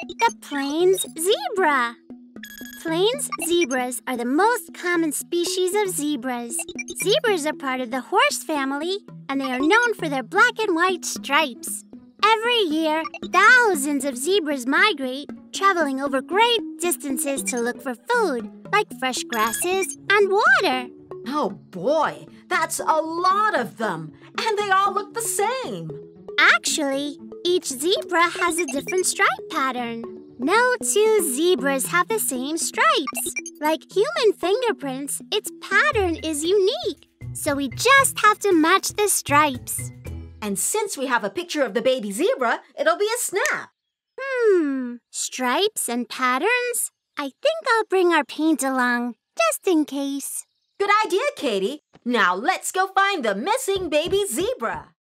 The plains zebra. Plains zebras are the most common species of zebras. Zebras are part of the horse family, and they are known for their black and white stripes. Every year, thousands of zebras migrate, traveling over great distances to look for food, like fresh grasses and water. Oh boy, that's a lot of them, and they all look the same. Actually, each zebra has a different stripe pattern. No two zebras have the same stripes. Like human fingerprints, its pattern is unique. So we just have to match the stripes. And since we have a picture of the baby zebra, it'll be a snap. Hmm, stripes and patterns? I think I'll bring our paint along, just in case. Good idea, Katie. Now let's go find the missing baby zebra.